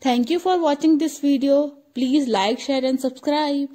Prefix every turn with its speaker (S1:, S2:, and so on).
S1: Thank you for watching this video. Please like, share and subscribe.